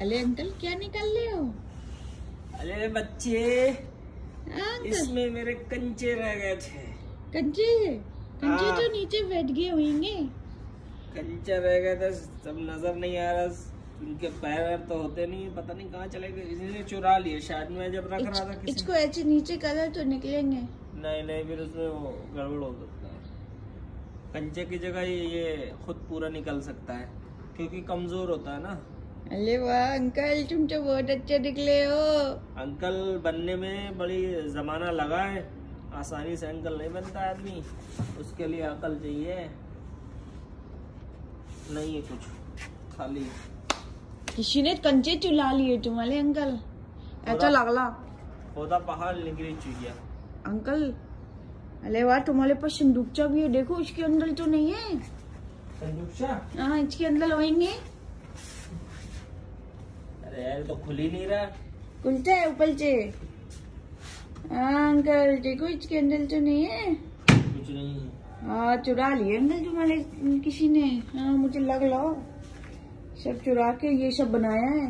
अरे अंकल क्या निकाल रहे हो? अरे बच्चे हाँ, इसमें मेरे कंचे रह गए थे। कंचे कंचे हाँ। तो नीचे बैठ गए होंगे। कंचे रह गए थे सब नज़र नहीं आ रहा उनके पैर तो होते नहीं पता नहीं कहाँ चले गए। इसने चुरा लिए शायद मैं जब रख रहा था इसको ऐसे नीचे कलर तो निकलेंगे। नहीं नहीं फिर उसमें वो गड़बड़ हो सकता है। कंचे की जगह ये खुद पूरा निकल सकता है क्योंकि कमज़ोर होता है ना। अरे वाह अंकल तुम तो बहुत अच्छे निकले हो। अंकल बनने में बड़ी जमाना लगा है। आसानी से अंकल नहीं बनता आदमी। उसके लिए अकल चाहिए। नहीं है कुछ। खाली। किसी ने कंचे चुला लिए तुम्हारे अंकल? ऐसा लगला। पौधा पहाड़ निकली चुहिया अंकल अरे वाह तुम्हारे पास संदूकचा भी है। देखो इसके अंदर तो नहीं है। संदूकशा हाँ इसके अंदर होंगे अरे यार तो खुल ही नहीं रहा। खुलता है ऊपर से हाँ अंकल देखो इसके अंदर तो नहीं है। कुछ नहीं है। हाँ चुरा लिए अंकल तुम्हारे किसी ने। हाँ मुझे लग लो। सब चुरा के ये सब बनाया है।